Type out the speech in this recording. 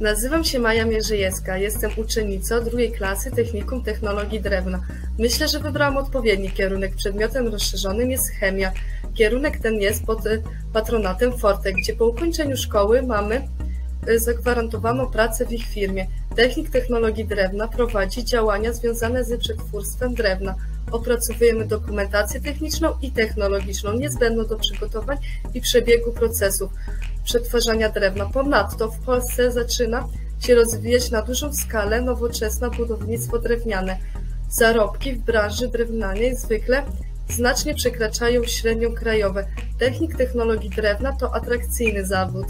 Nazywam się Maja Mierzejewska, jestem uczennicą drugiej klasy Technikum Technologii Drewna. Myślę, że wybrałam odpowiedni kierunek. Przedmiotem rozszerzonym jest chemia. Kierunek ten jest pod y, patronatem Forte, gdzie po ukończeniu szkoły mamy y, zagwarantowaną pracę w ich firmie. Technik Technologii Drewna prowadzi działania związane z przetwórstwem drewna. Opracowujemy dokumentację techniczną i technologiczną niezbędną do przygotowań i przebiegu procesów przetwarzania drewna. Ponadto w Polsce zaczyna się rozwijać na dużą skalę nowoczesne budownictwo drewniane. Zarobki w branży drewnianej zwykle znacznie przekraczają średnią krajowe. Technik technologii drewna to atrakcyjny zawód.